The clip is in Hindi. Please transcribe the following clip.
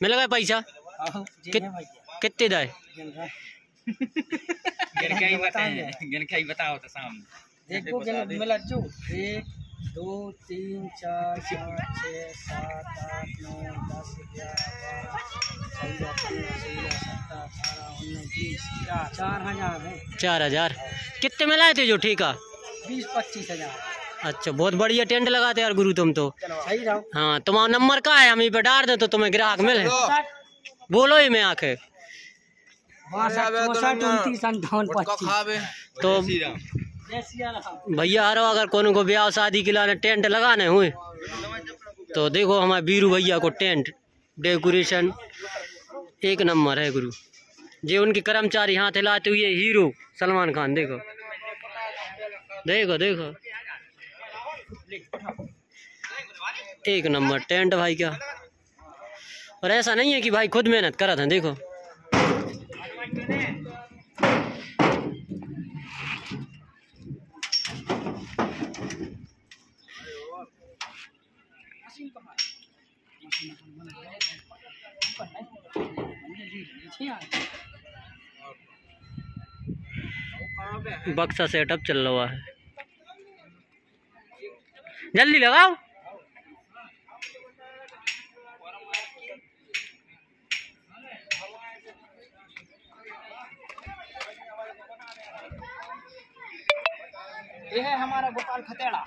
मिल गए पैसा? है। कितने दाए है। ही ही बताओ तो सामने। देखो मिला जो। एक दो तीन चार पाँच छः सात आठ नौ दस ग्यारह बारह चौदह पंद्रह सोलह सत्रह अठारह उन्नीस बीस चार चार हज़ार है। चार हज़ार? कितने में लाए थे जो ठीका बीस पच्चीस हज़ार। अच्छा बहुत बढ़िया टेंट लगाते यार गुरु तुम तो। सही हाँ तुम्हारा नंबर का है? हम ही पे डाल दें तो तुम्हें ग्राहक मिले। बोलो ही मैं आके। अंठावन पच्चीस तो भैया हरो अगर कोनो को ब्याह शादी के लाने टेंट लगाने हुए तो देखो हमारे बीरू भैया को टेंट। डेकोरेशन एक नंबर है गुरु। जे उनके कर्मचारी हाथ हिलाते हुए हीरो सलमान खान देखो। देखो देखो। एक नंबर, टेंट भाई क्या और ऐसा नहीं है कि भाई खुद मेहनत करा था, देखो। बक्सा सेटअप चल रहा है। जल्दी लगाओ। यह है हमारा गोपाल खतेड़ा।